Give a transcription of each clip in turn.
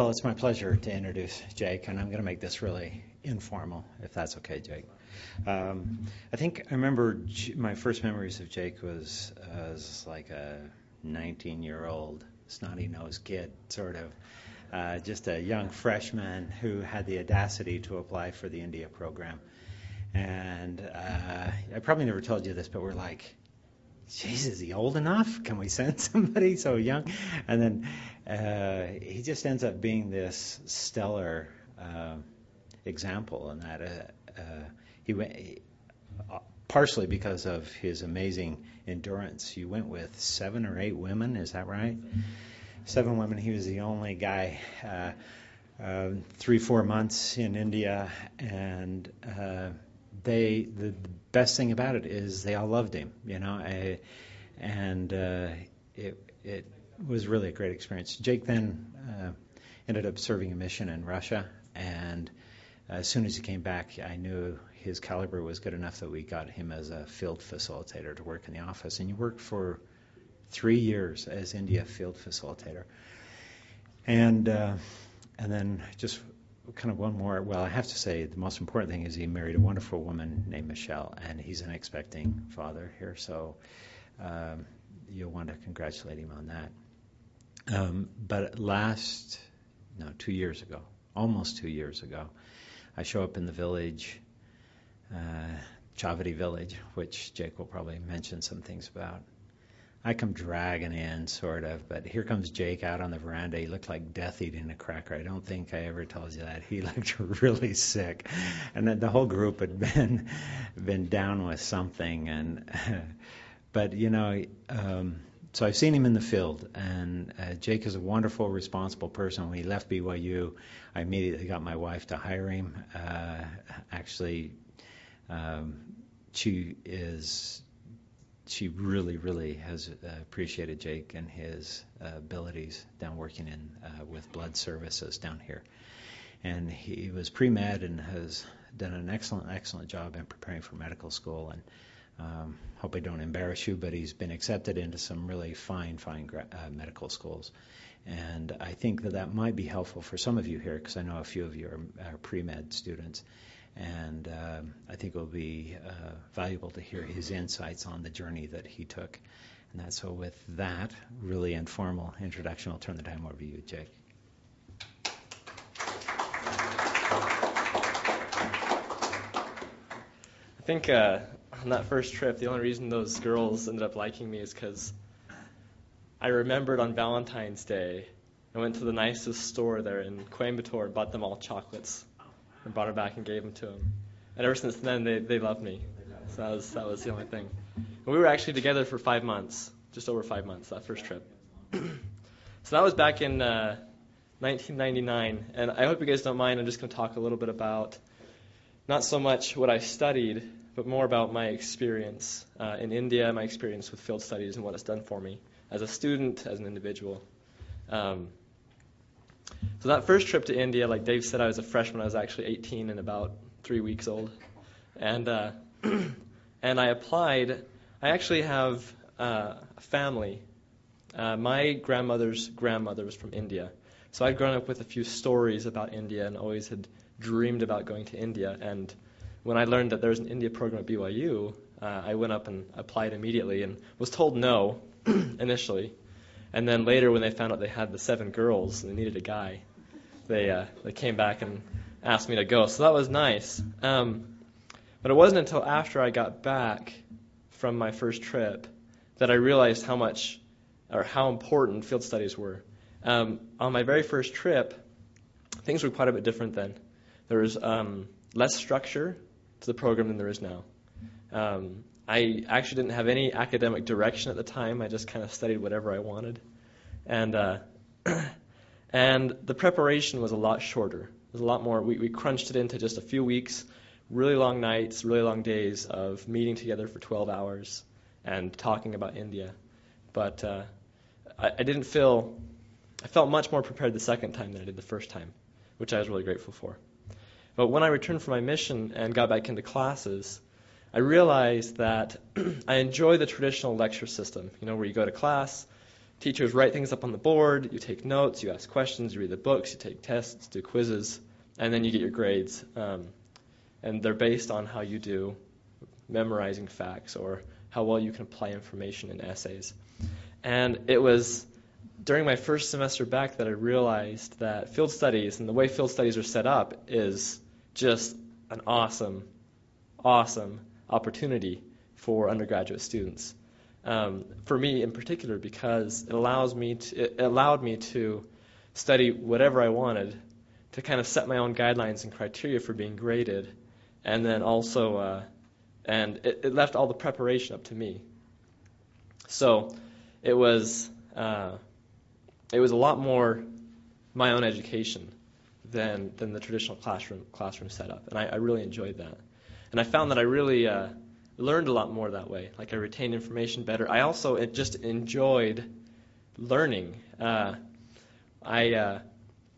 Well, it's my pleasure to introduce Jake, and I'm going to make this really informal, if that's okay, Jake. Um, I think I remember J- my first memories of Jake was as like a 19 year old snotty nosed kid, sort of. Uh, just a young freshman who had the audacity to apply for the India program. And uh, I probably never told you this, but we're like, Jeez, is he old enough? Can we send somebody so young? And then uh, he just ends up being this stellar uh, example in that uh, uh he went uh, partially because of his amazing endurance. He went with seven or eight women, is that right? Seven women. He was the only guy. Uh, three, four months in India, and they the, the best thing about it is they all loved him, you know, I, and uh, it it was really a great experience. Jake then uh, ended up serving a mission in Russia, and as soon as he came back, I knew his caliber was good enough that we got him as a field facilitator to work in the office. And you worked for three years as India field facilitator, and uh, and then just kind of one more. Well, I have to say the most important thing is he married a wonderful woman named Michelle, and he's an expecting father here. So um, you'll want to congratulate him on that. Um, but last, no, two years ago, almost two years ago, I show up in the village, uh, Chavati village, which Jake will probably mention some things about. I come dragging in, sort of, but here comes Jake out on the veranda. He looked like death eating a cracker. I don't think I ever told you that. He looked really sick, and the whole group had been been down with something. And but you know, um, so I've seen him in the field, and uh, Jake is a wonderful, responsible person. When he left BYU, I immediately got my wife to hire him. Uh, actually, um, she is she really, really has uh, appreciated Jake and his uh, abilities down working in uh, with blood services down here. And he was pre med and has done an excellent, excellent job in preparing for medical school. And um, hope I don't embarrass you, but he's been accepted into some really fine, fine gra- uh, medical schools. And I think that that might be helpful for some of you here because I know a few of you are, are pre med students and uh, I think it will be uh, valuable to hear his insights on the journey that he took. And that, so, with that really informal introduction, I'll turn the time over to you, Jake. I think uh, on that first trip, the only reason those girls ended up liking me is because I remembered on Valentine's Day, I went to the nicest store there in Coimbatore and bought them all chocolates and brought her back and gave them to him. And ever since then, they, they loved me. So that was, that was the only thing. And we were actually together for five months, just over five months, that first trip. so that was back in uh, 1999. And I hope you guys don't mind. I'm just going to talk a little bit about not so much what I studied, but more about my experience uh, in India, my experience with field studies, and what it's done for me as a student, as an individual. Um, so that first trip to India, like Dave said, I was a freshman. I was actually 18 and about three weeks old, and uh, and I applied. I actually have uh, a family. Uh, my grandmother's grandmother was from India, so I'd grown up with a few stories about India and always had dreamed about going to India. And when I learned that there was an India program at BYU, uh, I went up and applied immediately and was told no initially. And then later, when they found out they had the seven girls and they needed a guy, they uh, they came back and asked me to go. So that was nice. Um, but it wasn't until after I got back from my first trip that I realized how much or how important field studies were. Um, on my very first trip, things were quite a bit different then. There was um, less structure to the program than there is now. Um, I actually didn't have any academic direction at the time. I just kind of studied whatever I wanted, and uh, and the preparation was a lot shorter. It was a lot more. We, we crunched it into just a few weeks, really long nights, really long days of meeting together for 12 hours and talking about India. But uh, I, I didn't feel. I felt much more prepared the second time than I did the first time, which I was really grateful for. But when I returned from my mission and got back into classes, I realized that I enjoy the traditional lecture system, you know, where you go to class, teachers write things up on the board, you take notes, you ask questions, you read the books, you take tests, do quizzes, and then you get your grades. Um, and they're based on how you do memorizing facts or how well you can apply information in essays. And it was during my first semester back that I realized that field studies and the way field studies are set up is just an awesome, awesome opportunity for undergraduate students. Um, for me in particular, because it allows me to, it allowed me to study whatever I wanted, to kind of set my own guidelines and criteria for being graded, and then also, uh, and it, it, left all the preparation up to me. So it was uh, it was a lot more my own education than than the traditional classroom classroom setup, and I, I really enjoyed that. And I found that I really uh, learned a lot more that way. Like I retained information better. I also just enjoyed learning. Uh, I uh,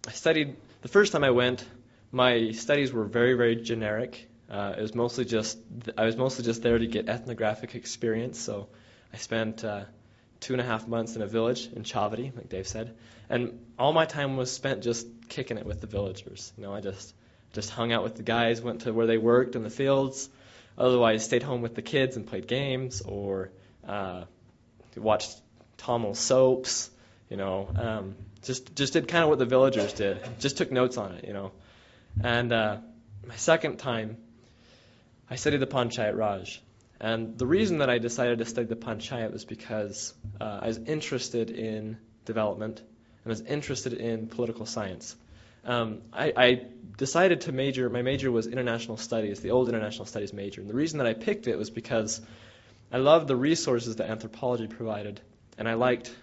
I studied the first time I went. My studies were very very generic. Uh, it was mostly just I was mostly just there to get ethnographic experience. So I spent uh, two and a half months in a village in Chavati, like Dave said, and all my time was spent just kicking it with the villagers. You know, I just just hung out with the guys, went to where they worked in the fields. Otherwise, stayed home with the kids and played games or uh, watched Tamil soaps. You know, um, just just did kind of what the villagers did. Just took notes on it. You know, and uh, my second time, I studied the Panchayat Raj. And the reason that I decided to study the Panchayat was because uh, I was interested in development and was interested in political science. Um, I, I, decided to major, my major was international studies, the old international studies major. And the reason that I picked it was because I loved the resources that anthropology provided, and I liked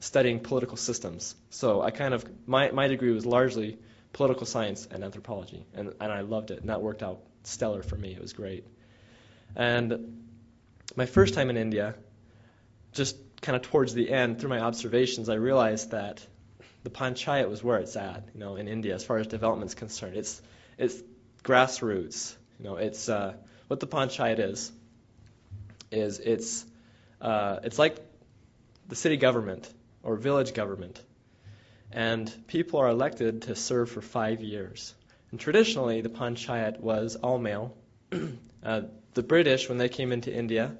studying political systems. So I kind of, my, my degree was largely political science and anthropology, and, and I loved it, and that worked out stellar for me. It was great. And my first time in India, just kind of towards the end, through my observations, I realized that the panchayat was where it's at, you know, in India as far as development is concerned. It's it's grassroots. You know, it's uh, what the panchayat is. Is it's uh, it's like the city government or village government, and people are elected to serve for five years. And traditionally, the panchayat was all male. uh, the British, when they came into India,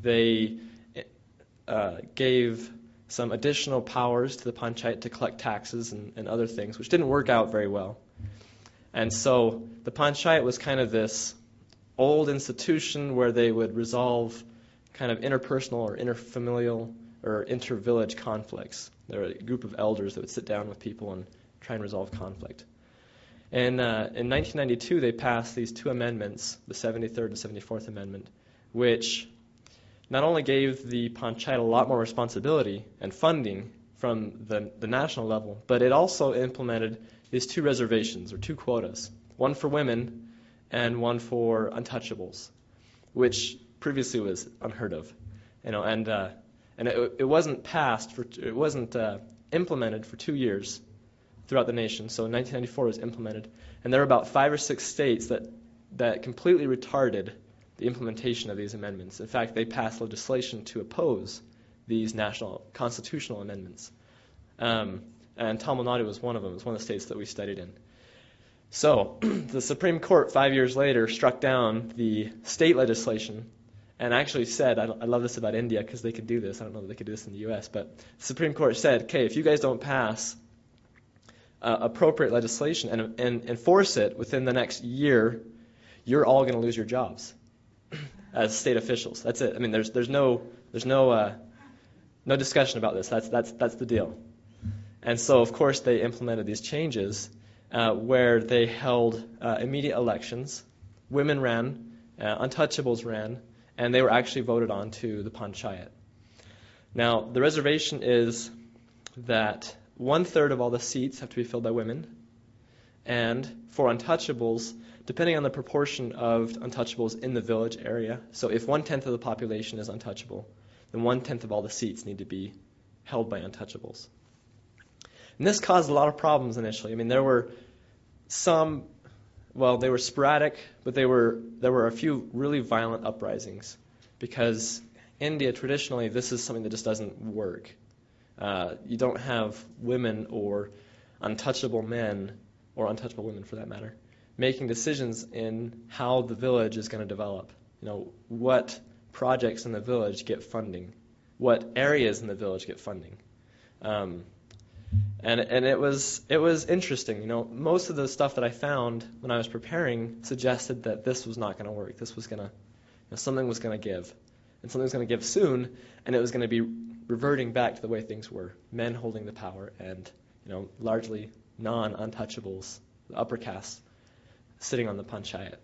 they uh, gave some additional powers to the panchayat to collect taxes and, and, other things, which didn't work out very well. And so the panchayat was kind of this old institution where they would resolve kind of interpersonal or interfamilial or intervillage conflicts. There were a group of elders that would sit down with people and try and resolve conflict. And uh, in 1992, they passed these two amendments, the 73rd and 74th Amendment, which not only gave the panchayat a lot more responsibility and funding from the, the national level, but it also implemented these two reservations or two quotas, one for women and one for untouchables, which previously was unheard of. You know, and uh, and it, it wasn't passed for it wasn't uh, implemented for two years throughout the nation. So in 1994 it was implemented, and there were about five or six states that that completely retarded the implementation of these amendments. In fact, they passed legislation to oppose these national constitutional amendments. Um, and Tamil Nadu was one of them. It's one of the states that we studied in. So the Supreme Court, five years later, struck down the state legislation and actually said, I, I love this about India because they could do this. I don't know if they could do this in the U.S., but the Supreme Court said, okay, if you guys don't pass uh, appropriate legislation and, and enforce it within the next year, you're all going to lose your jobs as state officials. That's it. I mean, there's there's no there's no uh, no discussion about this. That's that's that's the deal. And so, of course, they implemented these changes uh, where they held uh, immediate elections. Women ran, uh, untouchables ran, and they were actually voted on to the panchayat. Now, the reservation is that one third of all the seats have to be filled by women, and for untouchables, depending on the proportion of untouchables in the village area, so if one tenth of the population is untouchable, then one tenth of all the seats need to be held by untouchables. And this caused a lot of problems initially. I mean, there were some, well, they were sporadic, but they were there were a few really violent uprisings because India traditionally this is something that just doesn't work. Uh, you don't have women or untouchable men, or untouchable women for that matter, making decisions in how the village is going to develop. You know, what projects in the village get funding, what areas in the village get funding. Um, and and it was it was interesting. You know, most of the stuff that I found when I was preparing suggested that this was not going to work. This was going to, you know, something was going to give, and something was going to give soon, and it was going to be reverting back to the way things were: men holding the power, and you know, largely non-untouchables, the upper caste, sitting on the panchayat.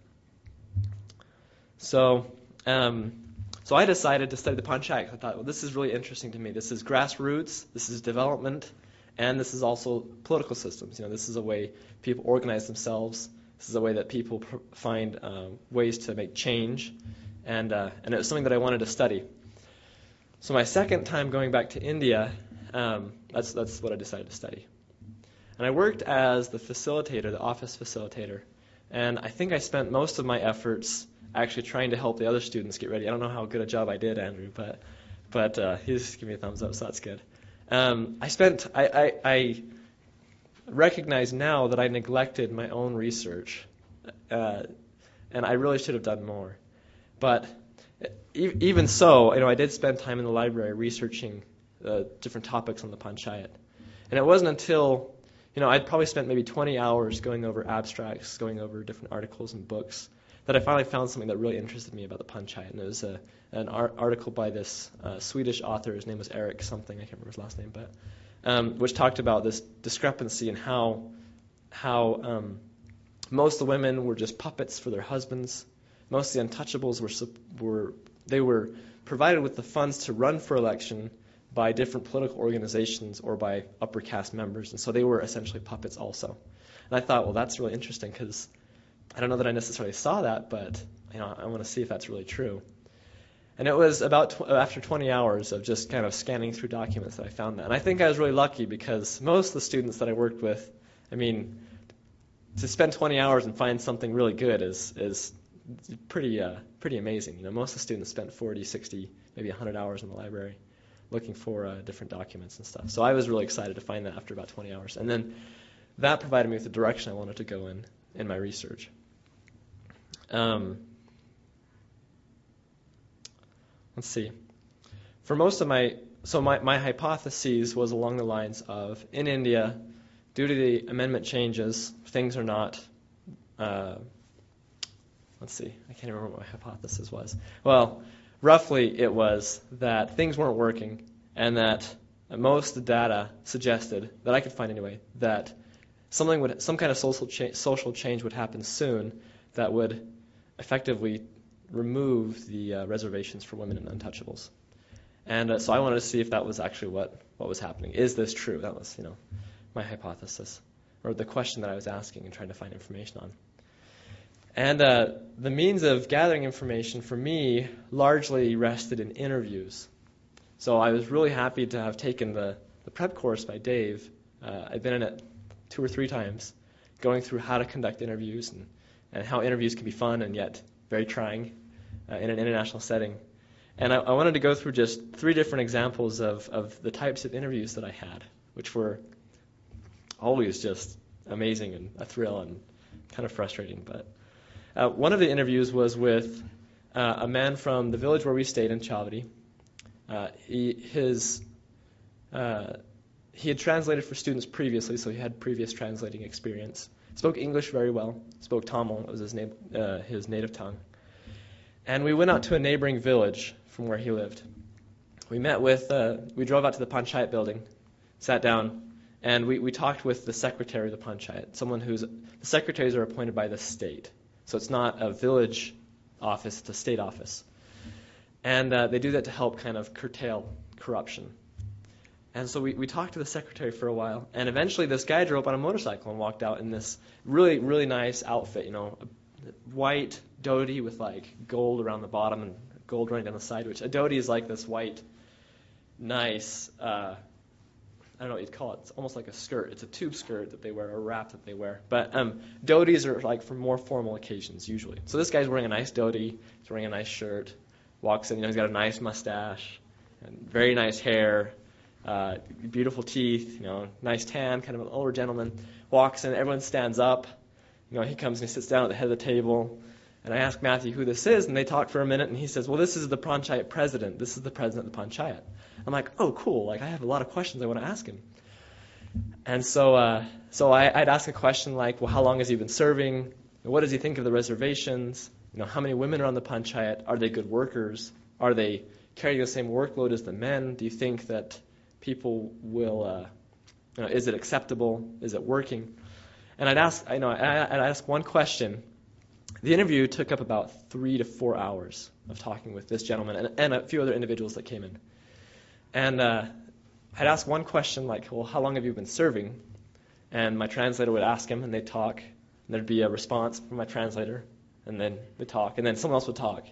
So. Um, so I decided to study the panchayat. I thought, well, this is really interesting to me. This is grassroots. This is development and this is also political systems. You know, this is a way people organize themselves. This is a way that people pr- find uh, ways to make change, and uh, and it was something that I wanted to study. So my second time going back to India, um, that's that's what I decided to study. And I worked as the facilitator, the office facilitator, and I think I spent most of my efforts actually trying to help the other students get ready. I don't know how good a job I did, Andrew, but but uh, he's giving me a thumbs up, so that's good. Um, I spent, I, I, I, recognize now that I neglected my own research, uh, and I really should have done more. But e- even so, you know, I did spend time in the library researching uh, different topics on the panchayat. And it wasn't until, you know, I'd probably spent maybe 20 hours going over abstracts, going over different articles and books, that I finally found something that really interested me about the panchayat. And it was a, an ar- article by this uh, Swedish author. His name was Eric something. I can't remember his last name, but um, which talked about this discrepancy and how how um, most of the women were just puppets for their husbands. Most of the untouchables were were they were provided with the funds to run for election by different political organizations or by upper caste members, and so they were essentially puppets also. And I thought, well, that's really interesting because I don't know that I necessarily saw that, but you know, I want to see if that's really true. And it was about tw- after 20 hours of just kind of scanning through documents that I found that. And I think I was really lucky because most of the students that I worked with, I mean, to spend 20 hours and find something really good is is pretty uh, pretty amazing. You know, most of the students spent 40, 60, maybe 100 hours in the library looking for uh, different documents and stuff. So I was really excited to find that after about 20 hours. And then that provided me with the direction I wanted to go in in my research. Um, let's see. For most of my, so my, my hypothesis was along the lines of in India, due to the amendment changes, things are not. Uh, let's see, I can't remember what my hypothesis was. Well, roughly it was that things weren't working, and that most the data suggested that I could find anyway that something would, some kind of social cha- social change would happen soon that would effectively remove the uh, reservations for women and untouchables. And uh, so I wanted to see if that was actually what, what was happening. Is this true? That was, you know, my hypothesis, or the question that I was asking and trying to find information on. And uh, the means of gathering information for me largely rested in interviews. So I was really happy to have taken the, the prep course by Dave. Uh, I've been in it two or three times, going through how to conduct interviews and, and how interviews can be fun and yet very trying uh, in an international setting. And I, I, wanted to go through just three different examples of, of the types of interviews that I had, which were always just amazing and a thrill and kind of frustrating. But uh, one of the interviews was with uh, a man from the village where we stayed in Chavadi. Uh, he, his, uh, he had translated for students previously, so he had previous translating experience. Spoke English very well. Spoke Tamil, it was his, name, uh, his native tongue. And we went out to a neighboring village from where he lived. We met with, uh, we drove out to the panchayat building, sat down, and we, we talked with the secretary of the panchayat, someone who's, the secretaries are appointed by the state. So it's not a village office, it's a state office. And uh, they do that to help kind of curtail corruption. And so we, we talked to the secretary for a while, and eventually this guy drove up on a motorcycle and walked out in this really, really nice outfit, you know, white dhoti with like gold around the bottom and gold running down the side, which a dhoti is like this white, nice, uh, I don't know what you'd call it. It's almost like a skirt. It's a tube skirt that they wear, a wrap that they wear. But um, dhotis are like for more formal occasions usually. So this guy's wearing a nice dhoti. He's wearing a nice shirt. Walks in, you know, he's got a nice mustache and very nice hair uh, beautiful teeth, you know, nice tan, kind of an older gentleman, walks in, everyone stands up. You know, he comes and he sits down at the head of the table. And I ask Matthew who this is, and they talk for a minute, and he says, Well, this is the Panchayat president. This is the president of the Panchayat. I'm like, Oh, cool. Like, I have a lot of questions I want to ask him. And so, uh, so I, I'd ask a question like, Well, how long has he been serving? What does he think of the reservations? You know, how many women are on the Panchayat? Are they good workers? Are they carrying the same workload as the men? Do you think that people will, uh, you know, is it acceptable? Is it working? And I'd ask, you know, I'd ask one question the interview took up about three to four hours of talking with this gentleman and, and a few other individuals that came in. And uh, I'd ask one question like, well, how long have you been serving? And my translator would ask him, and they'd talk. And there'd be a response from my translator, and then they'd talk. And then someone else would talk.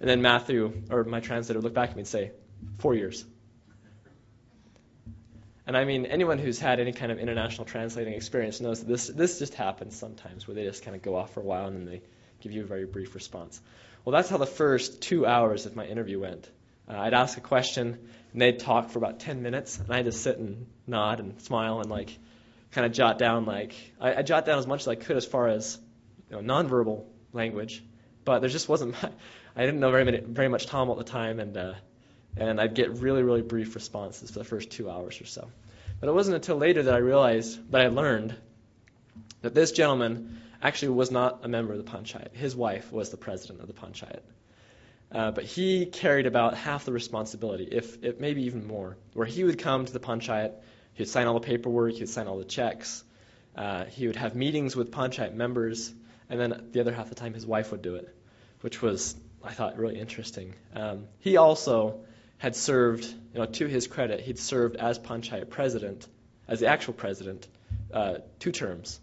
And then Matthew, or my translator, would look back at me and say, four years. And I mean, anyone who's had any kind of international translating experience knows that this, this just happens sometimes, where they just kind of go off for a while and then they give you a very brief response. Well, that's how the first two hours of my interview went. Uh, I'd ask a question, and they'd talk for about 10 minutes, and I'd just sit and nod and smile and like kind of jot down like I, I jot down as much as I could as far as you know, nonverbal language, but there just wasn't. I didn't know very many, very much Tamil at the time, and uh, and I'd get really really brief responses for the first two hours or so. But it wasn't until later that I realized that I learned that this gentleman actually was not a member of the panchayat. His wife was the president of the panchayat. Uh, but he carried about half the responsibility, if, if maybe even more, where he would come to the panchayat, he would sign all the paperwork, he would sign all the checks, uh, he would have meetings with panchayat members, and then the other half of the time his wife would do it, which was, I thought, really interesting. Um, he also had served, you know, to his credit, he'd served as panchayat president, as the actual president, uh, two terms.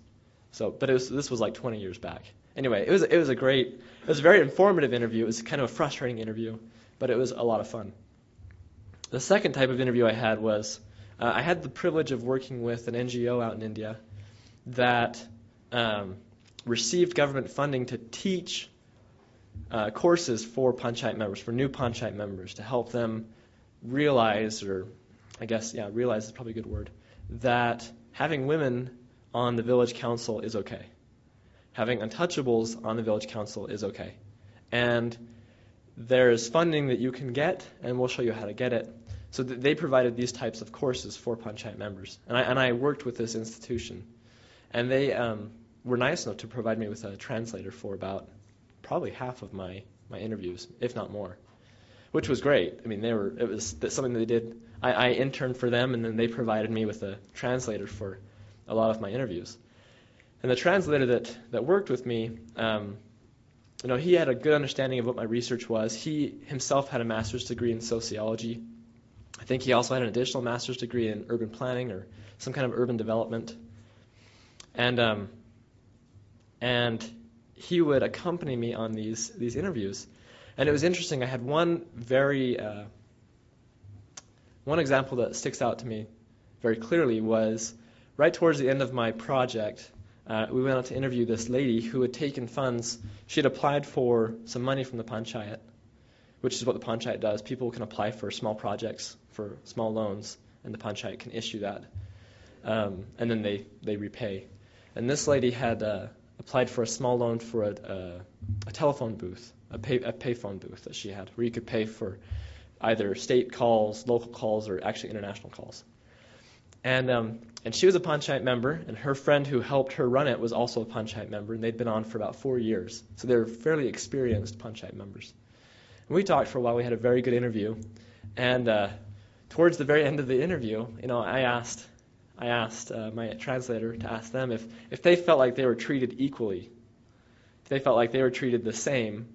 So, but it was, this was like 20 years back. Anyway, it was it was a great, it was a very informative interview. It was kind of a frustrating interview, but it was a lot of fun. The second type of interview I had was uh, I had the privilege of working with an NGO out in India that um, received government funding to teach uh, courses for Panchayat members, for new Panchayat members, to help them realize, or I guess, yeah, realize is probably a good word, that having women on the village council is okay. Having untouchables on the village council is okay. And there's funding that you can get, and we'll show you how to get it. So they provided these types of courses for Panchayat members. And I, and I worked with this institution. And they um, were nice enough to provide me with a translator for about probably half of my, my interviews, if not more, which was great. I mean, they were, it was something they did. I, I interned for them, and then they provided me with a translator for a lot of my interviews. And the translator that, that worked with me, um, you know, he had a good understanding of what my research was. He himself had a master's degree in sociology. I think he also had an additional master's degree in urban planning or some kind of urban development. And um, and he would accompany me on these these interviews. And it was interesting. I had one very uh, one example that sticks out to me very clearly was right towards the end of my project, uh, we went out to interview this lady who had taken funds. She had applied for some money from the panchayat, which is what the panchayat does. People can apply for small projects, for small loans, and the panchayat can issue that. Um, and then they, they repay. And this lady had uh, applied for a small loan for a, a, a telephone booth, a, pay, a payphone booth that she had, where you could pay for either state calls, local calls, or actually international calls. And um, and she was a Panchayat member, and her friend who helped her run it was also a Panchayat member, and they'd been on for about four years. So they were fairly experienced Panchayat members. And we talked for a while. We had a very good interview, and uh, towards the very end of the interview, you know, I asked, I asked uh, my translator to ask them if if they felt like they were treated equally, if they felt like they were treated the same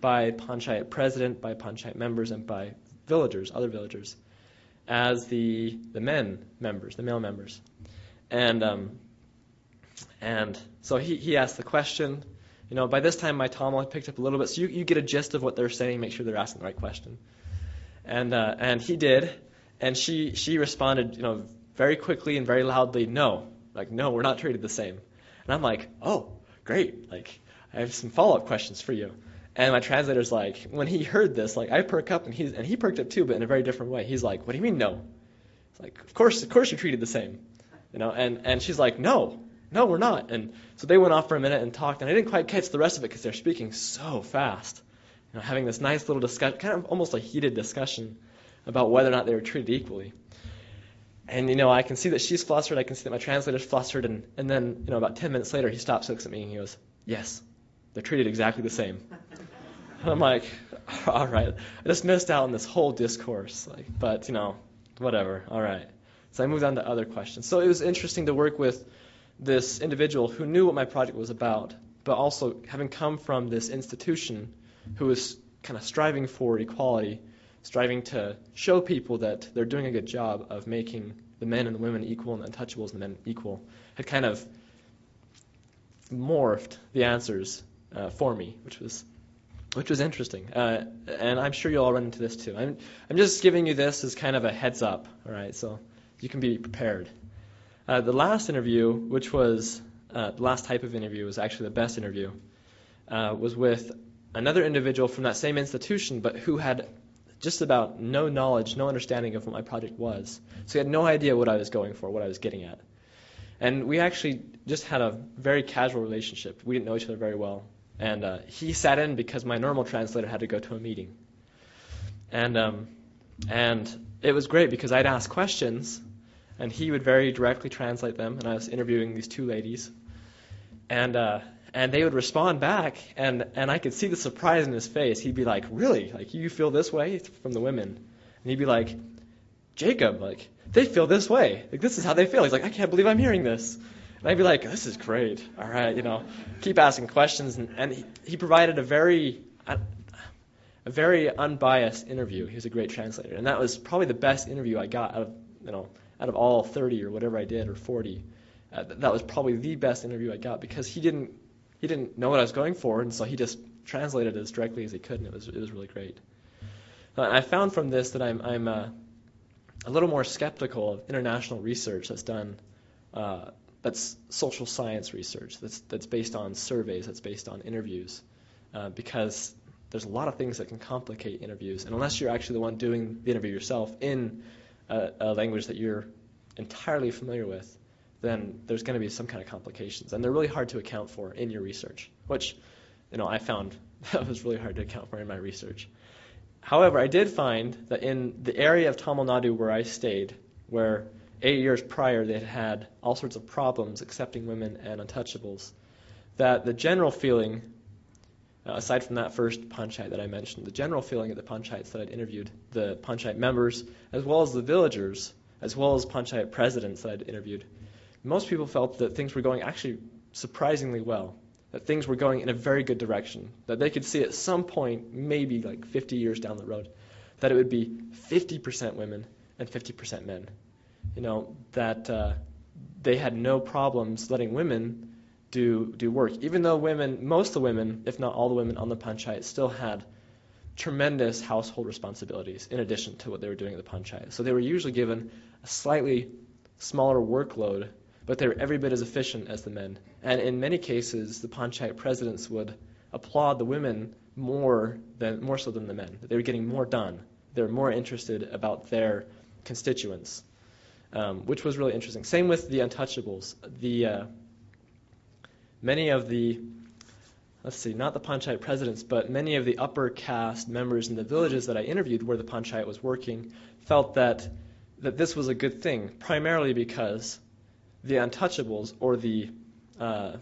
by Panchayat president, by Panchayat members, and by villagers, other villagers as the the men members, the male members, and um, and so he he asked the question. You know, by this time my Tamil had picked up a little bit, so you, you get a gist of what they're saying. Make sure they're asking the right question, and uh, and he did, and she she responded, you know, very quickly and very loudly, no, like no, we're not treated the same, and I'm like, oh, great, like I have some follow up questions for you. And my translator's like, when he heard this, like I perk up and he's and he perked up too, but in a very different way. He's like, What do you mean no? It's like, of course, of course you're treated the same, you know. And and she's like, no, no, we're not. And so they went off for a minute and talked, and I didn't quite catch the rest of it because they're speaking so fast, you know, having this nice little discussion, kind of almost a heated discussion about whether or not they were treated equally. And you know, I can see that she's flustered. I can see that my translator's flustered. And, and then, you know, about 10 minutes later, he stops, looks at me, and he goes, "Yes, they're treated exactly the same." And I'm like, "All right, I just missed out on this whole discourse." Like, but you know, whatever. All right. So I moved on to other questions. So it was interesting to work with this individual who knew what my project was about, but also having come from this institution who was kind of striving for equality striving to show people that they're doing a good job of making the men and the women equal and the untouchables and the men equal, had kind of morphed the answers uh, for me, which was which was interesting. Uh, and I'm sure you'll all run into this too. I'm I'm just giving you this as kind of a heads up, all right? So you can be prepared. Uh, the last interview, which was uh, the last type of interview, was actually the best interview. Uh, was with another individual from that same institution, but who had just about no knowledge, no understanding of what my project was. So he had no idea what I was going for, what I was getting at. And we actually just had a very casual relationship. We didn't know each other very well. And uh, he sat in because my normal translator had to go to a meeting. And, um, and it was great because I'd ask questions, and he would very directly translate them. And I was interviewing these two ladies. And uh, and they would respond back, and, and I could see the surprise in his face. He'd be like, Really? Like, you feel this way? From the women. And he'd be like, Jacob, like, they feel this way. Like, this is how they feel. He's like, I can't believe I'm hearing this. And I'd be like, This is great. All right, you know, keep asking questions. And, and he, he provided a very, a, a very unbiased interview. He was a great translator. And that was probably the best interview I got out of, you know, out of all 30 or whatever I did, or 40. Uh, that was probably the best interview I got because he didn't he didn't know what I was going for, and so he just translated as directly as he could, and it was it was really great. Uh, I found from this that I'm I'm uh, a little more skeptical of international research that's done. That's social science research. That's that's based on surveys. That's based on interviews, uh, because there's a lot of things that can complicate interviews, and unless you're actually the one doing the interview yourself in a, a language that you're entirely familiar with, then there's going to be some kind of complications, and they're really hard to account for in your research, which you know I found that was really hard to account for in my research. However, I did find that in the area of Tamil Nadu where I stayed, where eight years prior they had had all sorts of problems accepting women and untouchables, that the general feeling, uh, aside from that first panchayat that I mentioned, the general feeling of the panchayats that I'd interviewed, the panchayat members, as well as the villagers, as well as panchayat presidents that I'd interviewed, most people felt that things were going actually surprisingly well, that things were going in a very good direction, that they could see at some point, maybe like 50 years down the road, that it would be 50% women and 50% men. You know, that uh, they had no problems letting women do, do work, even though women, most of the women, if not all the women on the panchayat, still had tremendous household responsibilities in addition to what they were doing at the panchayat. So they were usually given a slightly smaller workload but they were every bit as efficient as the men. And in many cases, the panchayat presidents would applaud the women more than more so than the men. They were getting more done. They were more interested about their constituents, um, which was really interesting. Same with the untouchables. The uh, many of the let's see, not the panchayat presidents, but many of the upper caste members in the villages that I interviewed where the panchayat was working felt that that this was a good thing, primarily because the untouchables or the uh,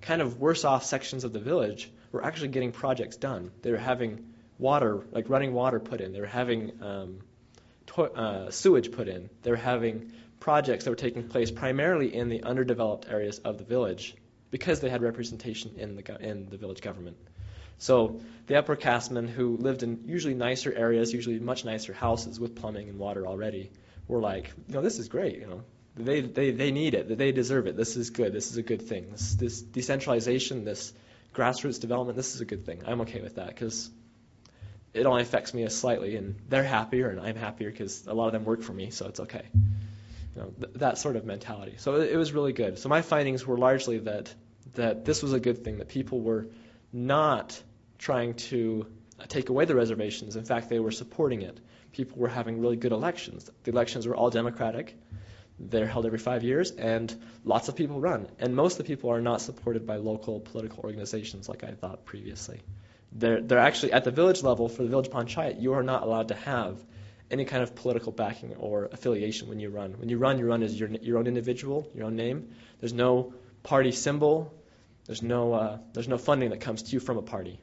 kind of worse off sections of the village were actually getting projects done. They were having water, like running water put in. They were having um, uh, sewage put in. They were having projects that were taking place primarily in the underdeveloped areas of the village because they had representation in the, in the village government. So the upper castemen who lived in usually nicer areas, usually much nicer houses with plumbing and water already, were like, you know, this is great. You know, they, they, they need it. That they deserve it. This is good. This is a good thing. This, this decentralization, this grassroots development, this is a good thing. I'm okay with that because it only affects me as slightly, and they're happier, and I'm happier because a lot of them work for me, so it's okay. You know, th- that sort of mentality. So it, it was really good. So my findings were largely that that this was a good thing. That people were not trying to take away the reservations. In fact, they were supporting it. People were having really good elections. The elections were all Democratic. They're held every five years, and lots of people run. And most of the people are not supported by local political organizations like I thought previously. They're, they're actually at the village level for the village panchayat. You are not allowed to have any kind of political backing or affiliation when you run. When you run, you run as your, your own individual, your own name. There's no party symbol. There's no uh, there's no funding that comes to you from a party.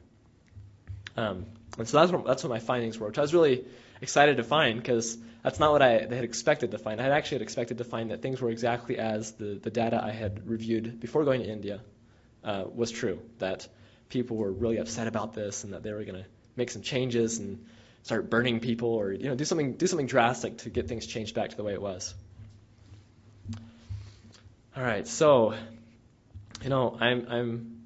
Um, and so that's what, that's what my findings were, which I was really excited to find because that's not what I had expected to find. I had actually had expected to find that things were exactly as the, the data I had reviewed before going to India uh, was true. That people were really upset about this and that they were going to make some changes and start burning people or you know do something do something drastic to get things changed back to the way it was. All right, so you know I'm I'm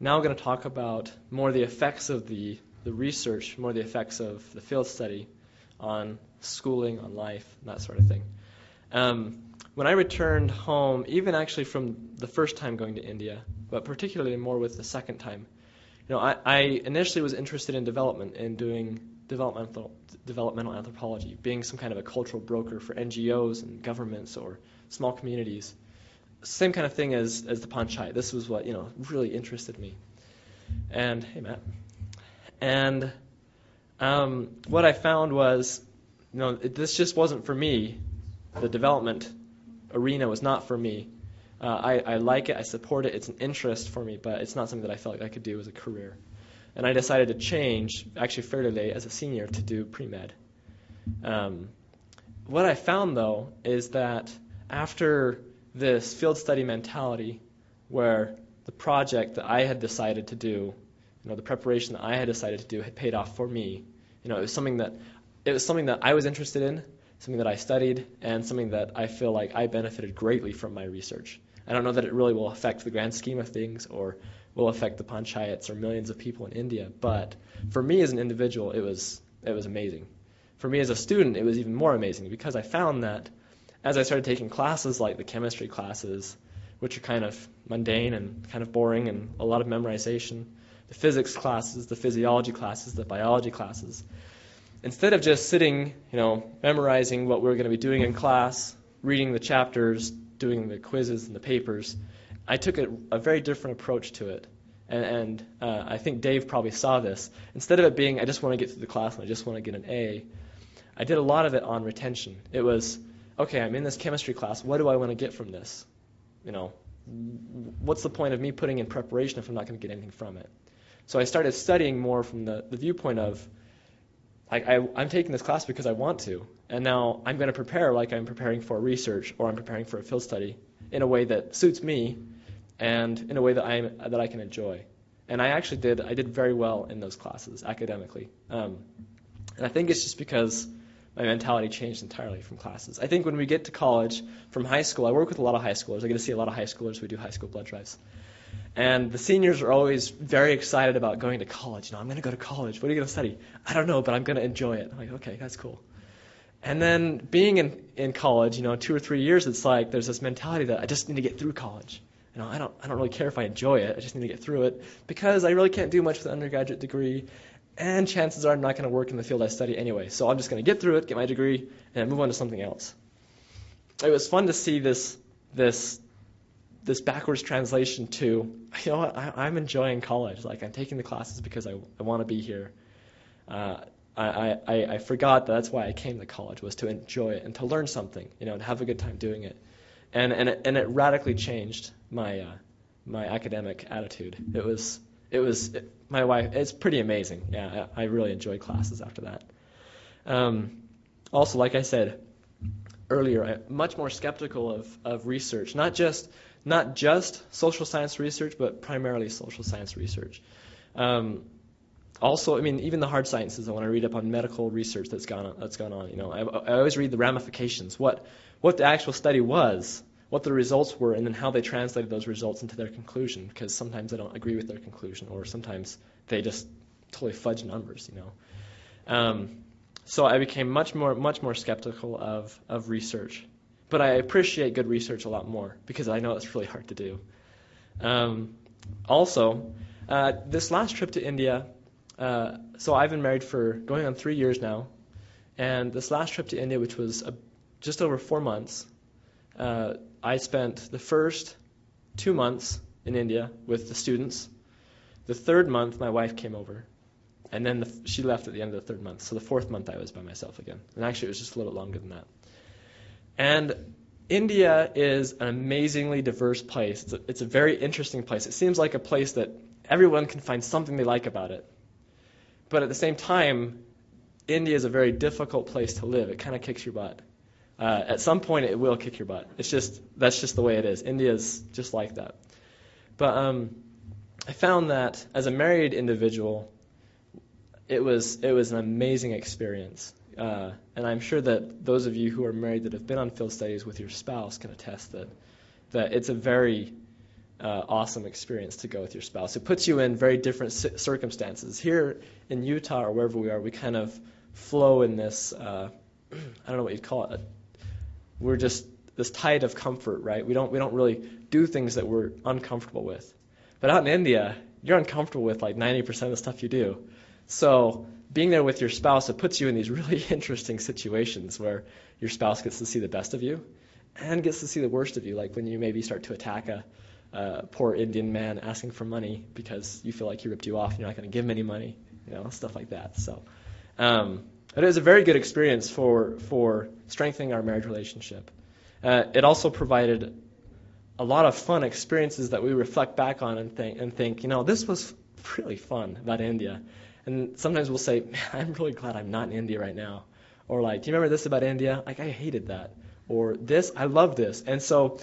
now going to talk about more the effects of the the research, more the effects of the field study on schooling, on life, that sort of thing. Um, when I returned home, even actually from the first time going to India, but particularly more with the second time, you know, I, I initially was interested in development, in doing developmental developmental anthropology, being some kind of a cultural broker for NGOs and governments or small communities. Same kind of thing as as the panchayat. This was what you know really interested me. And hey, Matt. And um, what I found was, you know, it, this just wasn't for me. The development arena was not for me. Uh, I, I like it, I support it, it's an interest for me, but it's not something that I felt like I could do as a career. And I decided to change, actually fairly late as a senior, to do pre med. Um, what I found though is that after this field study mentality, where the project that I had decided to do you know, the preparation that I had decided to do had paid off for me. You know, it was something that it was something that I was interested in, something that I studied, and something that I feel like I benefited greatly from my research. I don't know that it really will affect the grand scheme of things or will affect the panchayats or millions of people in India, but for me as an individual, it was it was amazing. For me as a student, it was even more amazing because I found that as I started taking classes like the chemistry classes, which are kind of mundane and kind of boring and a lot of memorization, the physics classes, the physiology classes, the biology classes. Instead of just sitting, you know, memorizing what we are going to be doing in class, reading the chapters, doing the quizzes and the papers, I took a, a very different approach to it. And, and uh, I think Dave probably saw this. Instead of it being, I just want to get through the class and I just want to get an A, I did a lot of it on retention. It was, okay, I'm in this chemistry class. What do I want to get from this? You know, what's the point of me putting in preparation if I'm not going to get anything from it? So I started studying more from the, the viewpoint of, like, I, I'm taking this class because I want to, and now I'm going to prepare like I'm preparing for research or I'm preparing for a field study in a way that suits me and in a way that I that I can enjoy. And I actually did I did very well in those classes academically. Um, and I think it's just because my mentality changed entirely from classes. I think when we get to college, from high school, I work with a lot of high schoolers. I get to see a lot of high schoolers. We do high school blood drives. And the seniors are always very excited about going to college. You know, I'm going to go to college. What are you going to study? I don't know, but I'm going to enjoy it. I'm like, okay, that's cool. And then being in, in college, you know, two or three years, it's like there's this mentality that I just need to get through college. You know, I don't, I don't really care if I enjoy it. I just need to get through it because I really can't do much with an undergraduate degree. And chances are I'm not going to work in the field I study anyway. So I'm just going to get through it, get my degree, and move on to something else. It was fun to see this, this this backwards translation to, you know what, I, am enjoying college. Like, I'm taking the classes because I, I want to be here. Uh, I, I, I forgot that that's why I came to college, was to enjoy it and to learn something, you know, and have a good time doing it. And, and, it, and it radically changed my, uh, my academic attitude. It was, it was it, my wife, it's pretty amazing. Yeah, I, I really enjoyed classes after that. Um, also, like I said earlier, I'm much more skeptical of, of research, not just not just social science research, but primarily social science research. Um, also, I mean, even the hard sciences. I want to read up on medical research that's gone on, that's gone on. You know, I, I always read the ramifications, what what the actual study was, what the results were, and then how they translated those results into their conclusion. Because sometimes I don't agree with their conclusion, or sometimes they just totally fudge numbers. You know. Um, so I became much more much more skeptical of of research. But I appreciate good research a lot more because I know it's really hard to do. Um, also, uh, this last trip to India, uh, so I've been married for going on three years now, and this last trip to India, which was just over four months, uh, I spent the first two months in India with the students. The third month, my wife came over, and then the, she left at the end of the third month. So the fourth month, I was by myself again, and actually, it was just a little longer than that. And India is an amazingly diverse place. It's a, it's a very interesting place. It seems like a place that everyone can find something they like about it. But at the same time, India is a very difficult place to live. It kind of kicks your butt. Uh, at some point, it will kick your butt. It's just that's just the way it is. India is just like that. But um, I found that as a married individual, it was it was an amazing experience. Uh, and I'm sure that those of you who are married that have been on field studies with your spouse can attest that that it's a very uh, awesome experience to go with your spouse. It puts you in very different circumstances. Here in Utah or wherever we are, we kind of flow in this. Uh, I don't know what you'd call it. We're just this tide of comfort, right? We don't we don't really do things that we're uncomfortable with. But out in India, you're uncomfortable with like 90% of the stuff you do. So being there with your spouse, it puts you in these really interesting situations where your spouse gets to see the best of you and gets to see the worst of you, like when you maybe start to attack a, a poor Indian man asking for money because you feel like he ripped you off and you're not going to give him any money, you know, stuff like that. So um, it was a very good experience for for strengthening our marriage relationship. Uh, it also provided a lot of fun experiences that we reflect back on and think and think, you know, this was really fun about India. And sometimes we'll say, man, I'm really glad I'm not in India right now. Or like, do you remember this about India? Like, I hated that. Or this, I love this. And so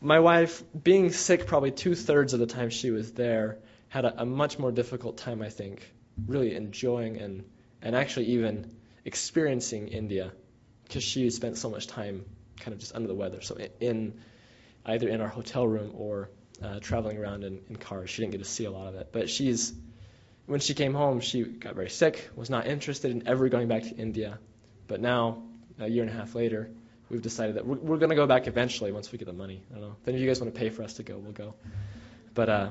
my wife, being sick probably two thirds of the time she was there, had a, a much more difficult time, I think, really enjoying and, and actually even experiencing India because she spent so much time kind of just under the weather. So in either in our hotel room or uh, traveling around in, in cars, she didn't get to see a lot of it. But she's when she came home, she got very sick, was not interested in ever going back to India. But now, a year and a half later, we've decided that we're, we're going to go back eventually once we get the money. I don't know. If any of you guys want to pay for us to go, we'll go. But, uh,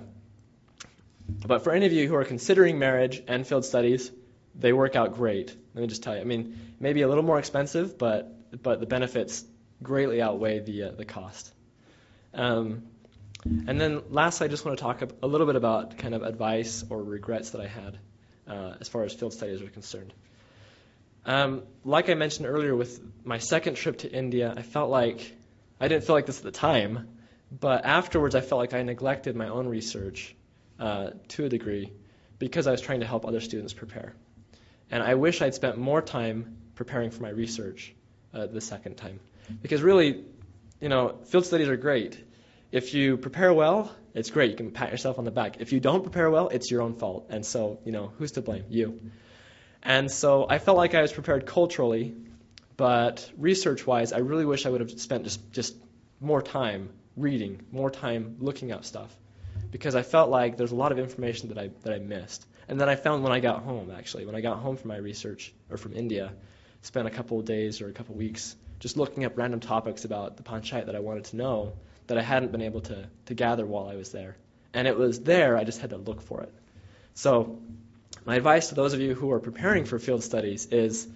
but for any of you who are considering marriage and field studies, they work out great. Let me just tell you. I mean, maybe a little more expensive, but but the benefits greatly outweigh the uh, the cost. Um, and then last, I just want to talk a little bit about kind of advice or regrets that I had uh, as far as field studies are concerned. Um, like I mentioned earlier, with my second trip to India, I felt like I didn't feel like this at the time, but afterwards, I felt like I neglected my own research uh, to a degree because I was trying to help other students prepare. And I wish I'd spent more time preparing for my research uh, the second time. Because really, you know, field studies are great. If you prepare well, it's great. You can pat yourself on the back. If you don't prepare well, it's your own fault. And so, you know, who's to blame? You. And so I felt like I was prepared culturally, but research wise, I really wish I would have spent just, just more time reading, more time looking up stuff. Because I felt like there's a lot of information that I, that I missed. And then I found when I got home, actually, when I got home from my research, or from India, spent a couple of days or a couple of weeks just looking up random topics about the panchayat that I wanted to know that I hadn't been able to, to gather while I was there. And it was there, I just had to look for it. So, my advice to those of you who are preparing for field studies is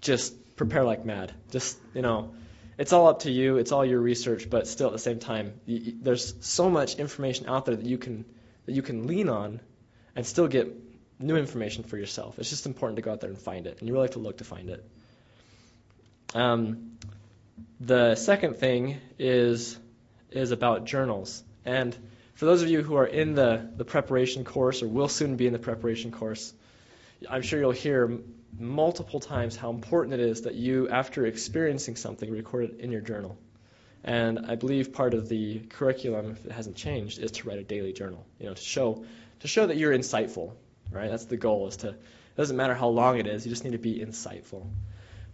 just prepare like mad. Just, you know, it's all up to you, it's all your research, but still at the same time, there's so much information out there that you can that you can lean on and still get new information for yourself. It's just important to go out there and find it, and you really have to look to find it. Um, the second thing is is about journals. And for those of you who are in the, the preparation course or will soon be in the preparation course, I'm sure you'll hear multiple times how important it is that you, after experiencing something, record it in your journal. And I believe part of the curriculum, if it hasn't changed, is to write a daily journal. You know, to show to show that you're insightful, right? That's the goal. Is to it doesn't matter how long it is, you just need to be insightful.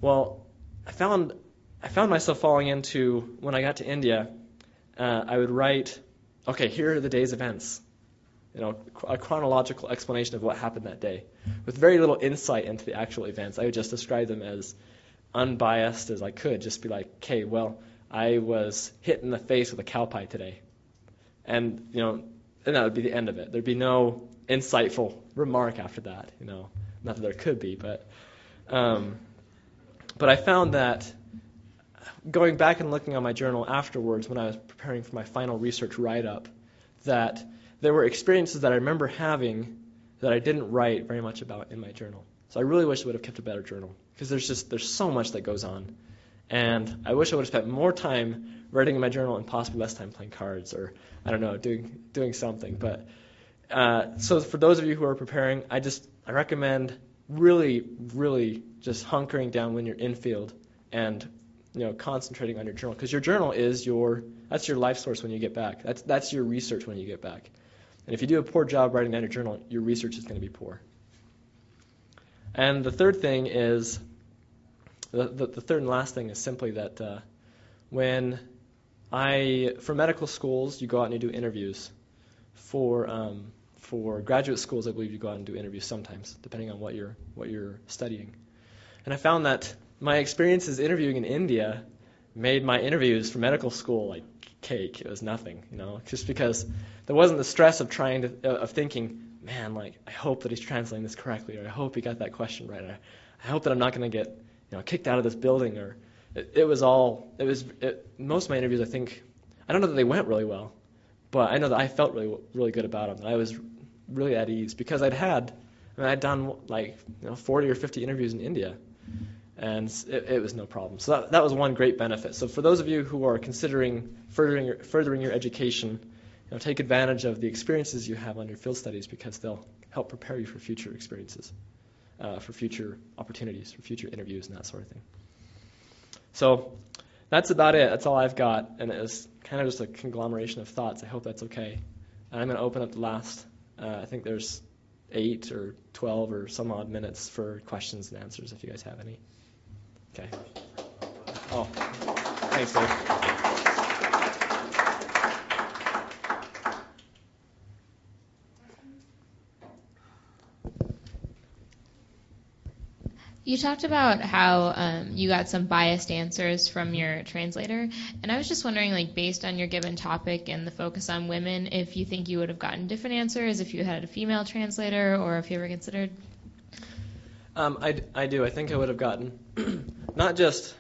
Well, I found I found myself falling into when I got to India uh, I would write, okay, here are the day's events. You know, a chronological explanation of what happened that day, with very little insight into the actual events. I would just describe them as unbiased as I could. Just be like, okay, well, I was hit in the face with a cow pie today, and you know, and that would be the end of it. There'd be no insightful remark after that. You know, not that there could be, but um, but I found that going back and looking on my journal afterwards when I was preparing for my final research write up, that there were experiences that I remember having that I didn't write very much about in my journal. So I really wish I would have kept a better journal because there's just there's so much that goes on, and I wish I would have spent more time writing in my journal and possibly less time playing cards or I don't know doing doing something. But uh, so for those of you who are preparing, I just I recommend really really just hunkering down when you're in field and you know concentrating on your journal because your journal is your that's your life source when you get back. That's that's your research when you get back. And if you do a poor job writing down your journal, your research is going to be poor. And the third thing is the, the, the third and last thing is simply that uh, when I for medical schools you go out and you do interviews. For um, for graduate schools, I believe you go out and do interviews sometimes, depending on what you're what you're studying. And I found that my experiences interviewing in India made my interviews for medical school like cake. It was nothing, you know, just because there wasn't the stress of trying to uh, of thinking, man, like I hope that he's translating this correctly, or I hope he got that question right, or I hope that I'm not going to get you know kicked out of this building, or it, it was all it was. It, most of my interviews, I think, I don't know that they went really well, but I know that I felt really really good about them. That I was really at ease because I'd had, I mean, I'd done like you know 40 or 50 interviews in India and it, it, was no problem. So that, that was one great benefit. So for those of you who are considering furthering your, furthering your education, you know, take advantage of the experiences you have on your field studies because they'll help prepare you for future experiences, uh, for future opportunities, for future interviews and that sort of thing. So that's about it. That's all I've got, and it was kind of just a conglomeration of thoughts. I hope that's okay. And I'm going to open up the last. Uh, I think there's eight or 12 or some odd minutes for questions and answers if you guys have any. Okay. Oh, thanks, Dave. You talked about how um, you got some biased answers from your translator, and I was just wondering, like, based on your given topic and the focus on women, if you think you would have gotten different answers if you had a female translator, or if you ever considered um, I, I do. I think I would have gotten not just.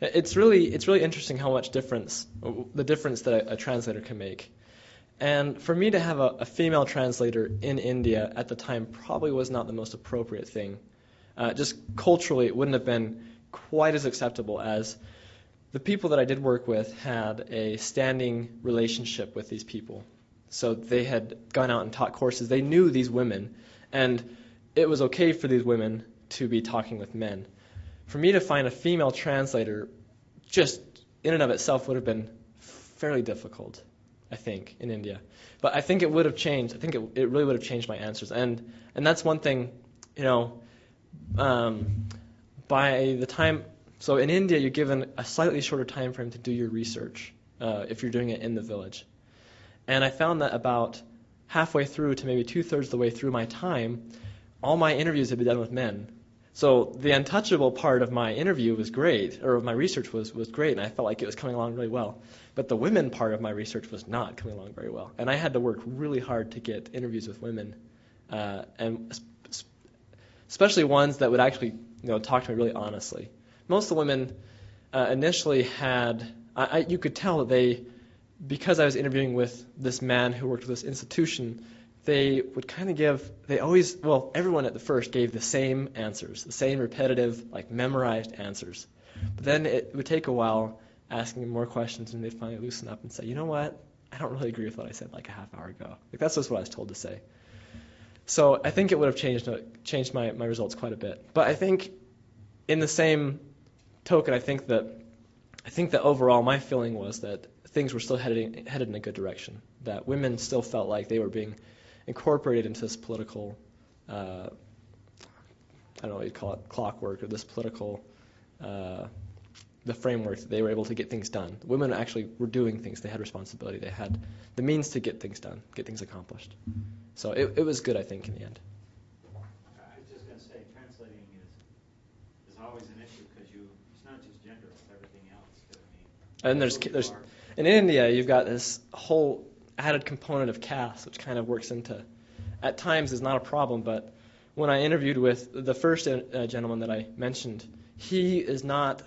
It's really it's really interesting how much difference the difference that a, a translator can make. And for me to have a, a, female translator in India at the time probably was not the most appropriate thing. Uh, just culturally, it wouldn't have been quite as acceptable as the people that I did work with had a standing relationship with these people. So they had gone out and taught courses. They knew these women, and it was okay for these women to be talking with men. For me to find a female translator just in and of itself would have been fairly difficult, I think, in India. But I think it would have changed. I think it, it really would have changed my answers. And, and that's one thing, you know, um, by the time, so in India, you're given a slightly shorter time frame to do your research uh, if you're doing it in the village. And I found that about halfway through to maybe two thirds of the way through my time, all my interviews had been done with men. So the untouchable part of my interview was great, or of my research was, was great, and I felt like it was coming along really well. But the women part of my research was not coming along very well. And I had to work really hard to get interviews with women, uh, and especially ones that would actually you know, talk to me really honestly. Most of the women uh, initially had, I, I, you could tell that they, because I was interviewing with this man who worked with this institution, they would kind of give, they always, well, everyone at the first gave the same answers, the same repetitive, like memorized answers. But then it would take a while asking more questions, and they'd finally loosen up and say, you know what? I don't really agree with what I said like a half hour ago. Like that's just what I was told to say. So I think it would have changed uh, changed my, my results quite a bit. But I think in the same token, I think that I think that overall my feeling was that things were still headed headed in a good direction. That women still felt like they were being incorporated into this political, uh, I don't know what you'd call it, clockwork or this political, uh, the framework that they were able to get things done. Women actually were doing things. They had responsibility. They had the means to get things done, get things accomplished. So it, it was good, I think, in the end. I was just going to say, translating is, is always an issue because you it's not just gender, it's everything else. I mean, and there's there's in India, you've got this whole added component of caste, which kind of works into, at times, is not a problem. But when I interviewed with the first uh, gentleman that I mentioned, he is not,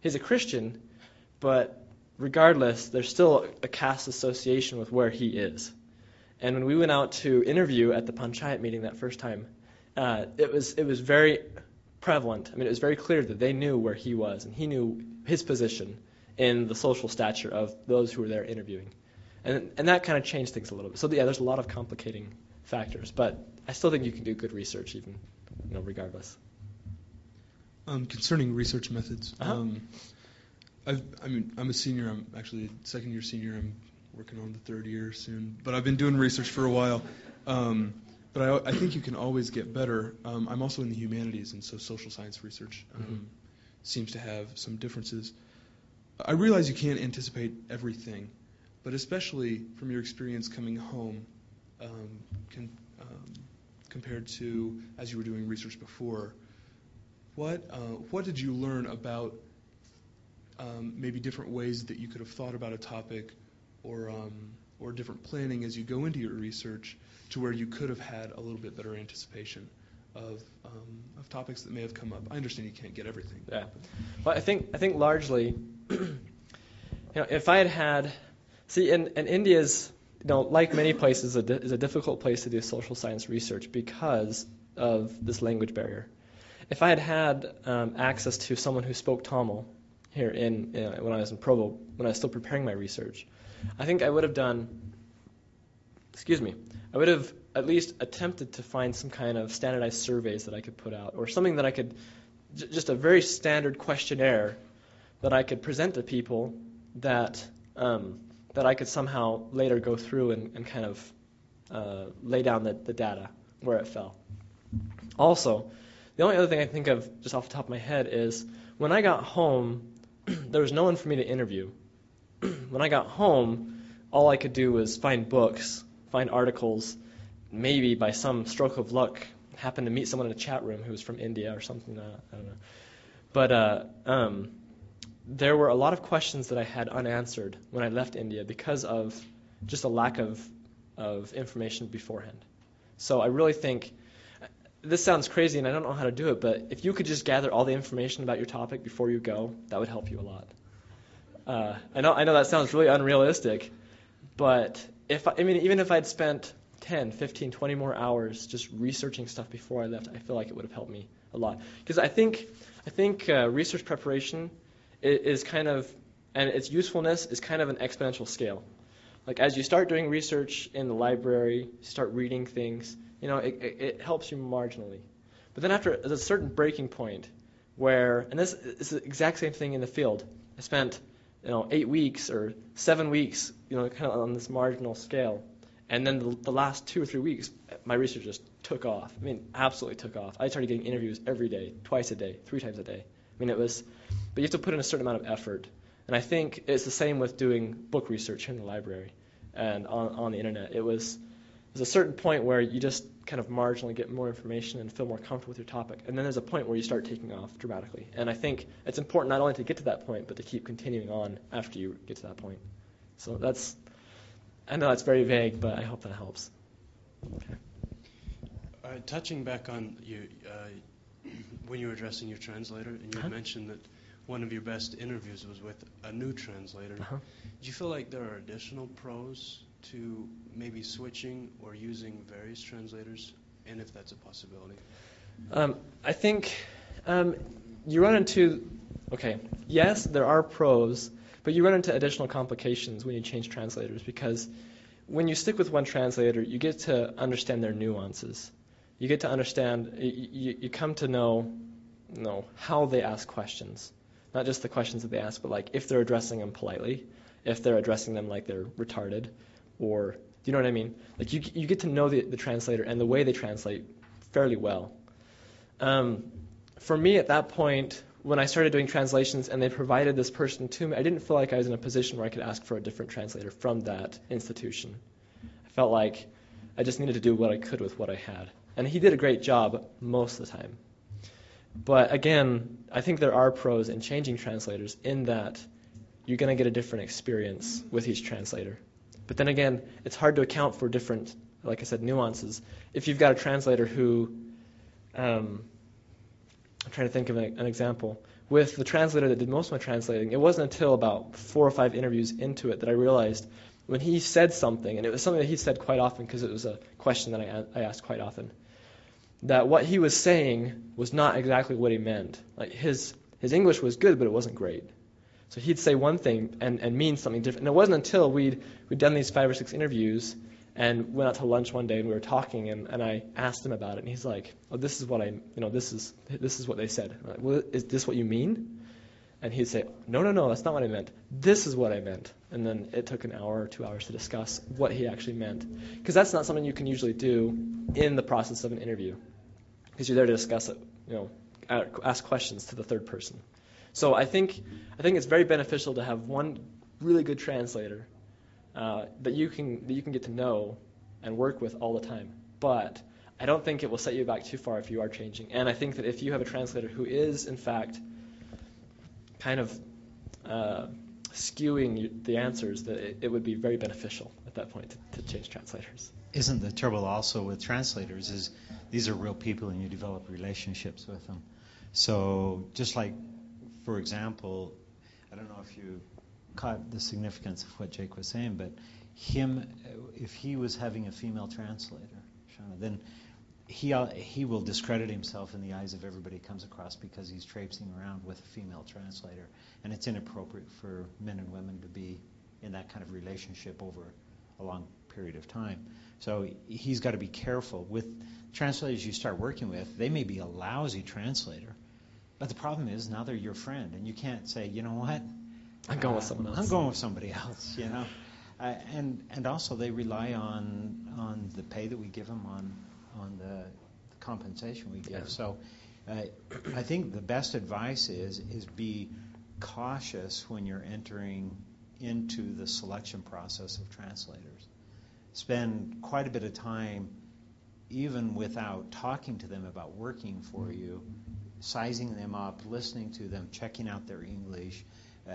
he's a Christian, but regardless, there's still a caste association with where he is. And when we went out to interview at the panchayat meeting that first time, uh, it was it was very prevalent. I mean, it was very clear that they knew where he was, and he knew his position in the social stature of those who were there interviewing. And, and that kind of changed things a little bit. So, yeah, there's a lot of complicating factors, but I still think you can do good research even, you know, regardless. Um, concerning research methods, Uh-huh. um, I've, I mean, I'm a senior. I'm actually a second year senior. I'm working on the third year soon, but I've been doing research for a while. Um, but I, I think you can always get better. Um, I'm also in the humanities, and so social science research um, Mhm. seems to have some differences. I realize you can't anticipate everything, but especially from your experience coming home, um, con, um, compared to as you were doing research before, what uh, what did you learn about um, maybe different ways that you could have thought about a topic, or um, or different planning as you go into your research, to where you could have had a little bit better anticipation of um, of topics that may have come up. I understand you can't get everything. Yeah. Well, I think I think largely, you know, if I had had, see, in, India is, you know, like many places, a di- is a difficult place to do social science research because of this language barrier. If I had had um, access to someone who spoke Tamil here in know, when I was in Provo, when I was still preparing my research, I think I would have done. Excuse me. I would have at least attempted to find some kind of standardized surveys that I could put out, or something that I could j- just a very standard questionnaire that I could present to people that um, that I could somehow later go through and, and kind of uh, lay down the, the data where it fell. Also, the only other thing I think of just off the top of my head is when I got home, there was no one for me to interview. when I got home, all I could do was find books, find articles, maybe by some stroke of luck, happen to meet someone in a chat room who was from India or something. I don't know. But uh, um, there were a lot of questions that I had unanswered when I left India because of just a lack of of information beforehand. So I really think this sounds crazy and I don't know how to do it, but if you could just gather all the information about your topic before you go, that would help you a lot. Uh, I know I know that sounds really unrealistic, but if I, I mean even if I'd spent 10, 15, 20 more hours just researching stuff before I left, I feel like it would have helped me a lot. Because I think I think uh, research preparation is, is kind of and its usefulness is kind of an exponential scale. Like as you start doing research in the library, start reading things, you know, it, it, it helps you marginally. But then after a certain breaking point where, and this is the exact same thing in the field. I spent, you know, eight weeks or seven weeks, you know, kind of on this marginal scale. And then the, the last two or three weeks, my research just took off. I mean, absolutely took off. I started getting interviews every day, twice a day, three times a day. I mean, it was, but you have to put in a certain amount of effort. And I think it's the same with doing book research in the library and on, on the internet. It was there's a certain point where you just kind of marginally get more information and feel more comfortable with your topic. And then there's a point where you start taking off dramatically. And I think it's important not only to get to that point, but to keep continuing on after you get to that point. So that's, I know that's very vague, but I hope that helps. Okay. Uh, touching back on you, uh, when you were addressing your translator, and you Uh-huh. mentioned that one of your best interviews was with a new translator. Uh-huh. Do you feel like there are additional pros to maybe switching or using various translators, and if that's a possibility? Um, I think um, you run into, okay, yes, there are pros, but you run into additional complications when you change translators because when you stick with one translator, you get to understand their nuances. You get to understand, you, you, you come to know, know how they ask questions. Not just the questions that they ask, but like if they're addressing them politely, if they're addressing them like they're retarded, or do you know what I mean? Like you, you get to know the, the translator and the way they translate fairly well. Um, for me, at that point, when I started doing translations and they provided this person to me, I didn't feel like I was in a position where I could ask for a different translator from that institution. I felt like I just needed to do what I could with what I had. And he did a great job most of the time. But again, I think there are pros in changing translators in that you're going to get a different experience with each translator. But then again, it's hard to account for different, like I said, nuances. If you've got a translator who, um, I'm trying to think of an, an example. With the translator that did most of my translating, it wasn't until about four or five interviews into it that I realized when he said something, and it was something that he said quite often because it was a question that I, I asked quite often, that what he was saying was not exactly what he meant. Like his his English was good, but it wasn't great. So he'd say one thing and, and mean something different. And it wasn't until we'd we'd done these five or six interviews and went out to lunch one day and we were talking and, and I asked him about it and he's like, "Oh, this is what I you know this is this is what they said." Like, well, is this what you mean? And he'd say, No, no, no, that's not what I meant. This is what I meant. And then it took an hour or two hours to discuss what he actually meant. Because that's not something you can usually do in the process of an interview. Because you're there to discuss it, you know, ask questions to the third person. So I think, I think it's very beneficial to have one really good translator uh, that, you can, that you can get to know and work with all the time. But I don't think it will set you back too far if you are changing. And I think that if you have a translator who is, in fact, kind of uh, skewing the answers, that it, it, would be very beneficial at that point to, to change translators. Isn't the trouble also with translators is these are real people and you develop relationships with them. So just like, for example, I don't know if you caught the significance of what Jake was saying, but him, if he was having a female translator, Shauna, then he uh, he will discredit himself in the eyes of everybody he comes across because he's traipsing around with a female translator, and it's inappropriate for men and women to be in that kind of relationship over a long period of time. So he's got to be careful with translators you start working with. They may be a lousy translator, but the problem is now they're your friend, and you can't say, you know what, I'm going with someone else. I'm going with somebody else, you know. Uh, and and also they rely on on the pay that we give them on on the compensation we give. Yeah. So uh, I think the best advice is is be cautious when you're entering into the selection process of translators. Spend quite a bit of time, even without talking to them about working for you, sizing them up, listening to them, checking out their English, uh,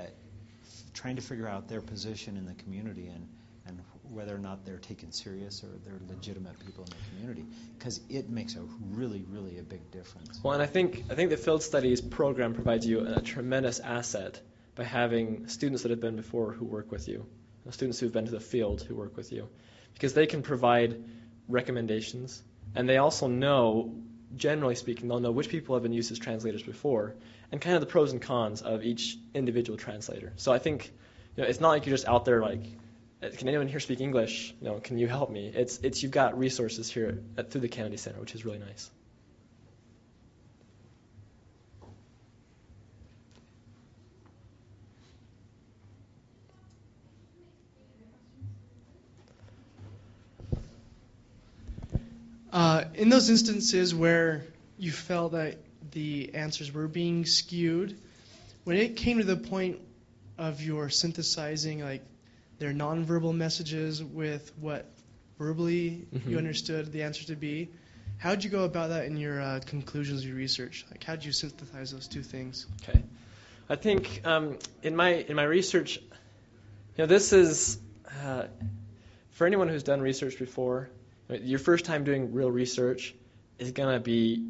trying to figure out their position in the community and and whether or not they're taken serious or they're legitimate people in the community because it makes a really really a big difference. Well and i think i think the field studies program provides you a tremendous asset by having students that have been before who work with you students who've been to the field who work with you because they can provide recommendations and they also know generally speaking they'll know which people have been used as translators before and kind of the pros and cons of each individual translator so i think you know, it's not like you're just out there like uh, can anyone here speak English? You know, can you help me? It's it's you've got resources here at, through the Kennedy Center, which is really nice. Uh, in those instances where you felt that the answers were being skewed, when it came to the point of your synthesizing like their nonverbal messages with what verbally mm-hmm. you understood the answer to be. How did you go about that in your uh, conclusions of your research? Like, how did you synthesize those two things? Okay, I think um, in my in my research, you know, this is uh, for anyone who's done research before. Your first time doing real research is gonna be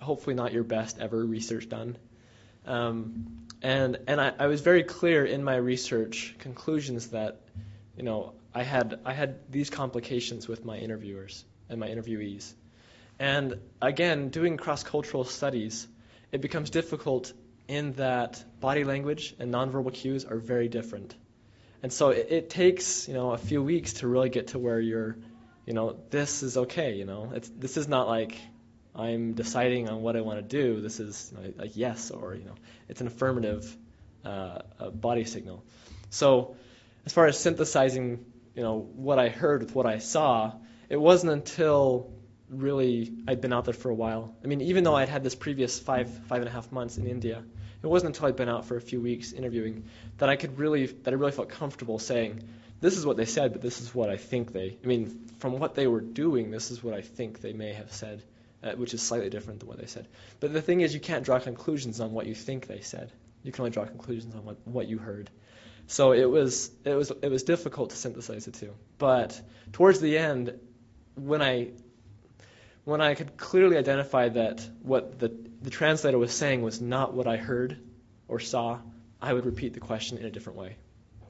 hopefully not your best ever research done. Um, and and I, I was very clear in my research conclusions that, you know, I had I had these complications with my interviewers and my interviewees. And again, doing cross-cultural studies, it becomes difficult in that body language and nonverbal cues are very different. And so it, it, takes, you know, a few weeks to really get to where you're, you know, this is okay, you know. It's this is not like I'm deciding on what I want to do, this is you know, like yes, or you know, it's an affirmative uh, body signal. So, as far as synthesizing, you know, what I heard with what I saw, it wasn't until really I'd been out there for a while. I mean, even though I'd had this previous five five and a half months in India, it wasn't until I'd been out for a few weeks interviewing that I could really that I really felt comfortable saying, this is what they said, but this is what I think they. I mean, from what they were doing, this is what I think they may have said uh, which is slightly different than what they said. But the thing is, you can't draw conclusions on what you think they said. You can only draw conclusions on what, what you heard. So it was it was it was difficult to synthesize the two. But towards the end, when I when I could clearly identify that what the the translator was saying was not what I heard or saw, I would repeat the question in a different way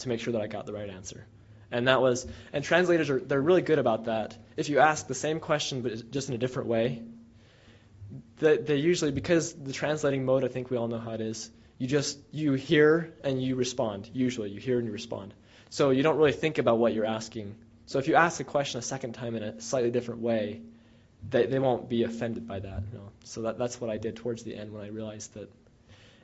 to make sure that I got the right answer. And that was and translators are they're really good about that. If you ask the same question but just in a different way, they, they usually because the translating mode I think we all know how it is you just you hear and you respond. Usually, you hear and you respond. So you don't really think about what you're asking. So if you ask a question a second time in a slightly different way, they, they won't be offended by that. You know? So that, that's what I did towards the end when I realized that.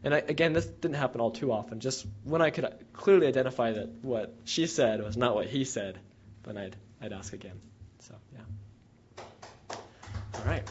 And I, again, this didn't happen all too often. Just when I could clearly identify that what she said was not what he said, then I'd I'd ask again. So yeah. All right.